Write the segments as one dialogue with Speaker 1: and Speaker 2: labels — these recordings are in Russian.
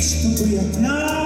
Speaker 1: it's the.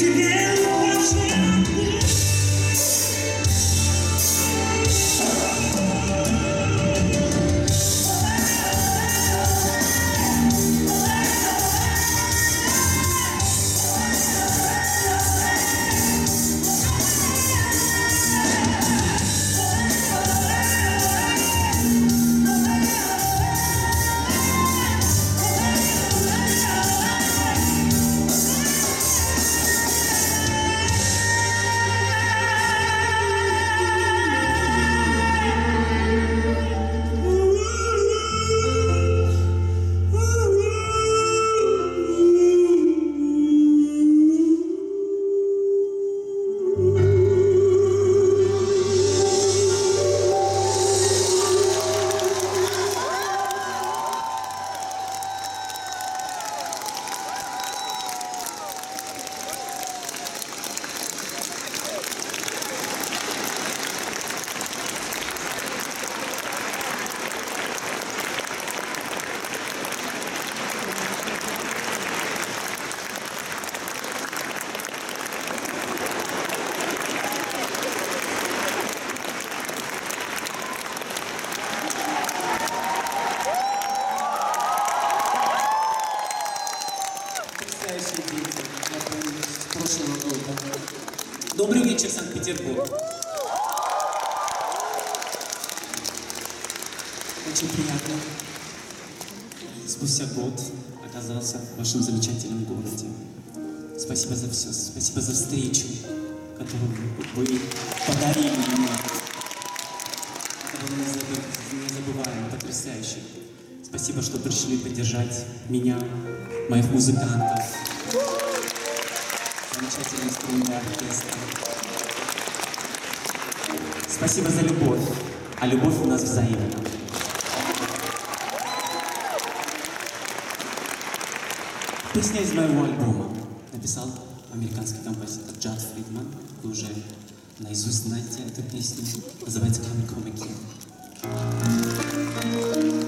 Speaker 1: together. Добрый вечер, Санкт-Петербург. Очень приятно. Спустя год оказался в вашем замечательном городе. Спасибо за все, спасибо за встречу, которую вы подарили мне. Это было незабы- незабываемо, потрясающе. Спасибо, что пришли поддержать меня, моих музыкантов, замечательный струнный. Спасибо за любовь, а любовь у нас взаимна. Песня из моего альбома написал американский композитор Джад Фридман. Вы уже наизусть знаете эту песню. Называется Come Come Again.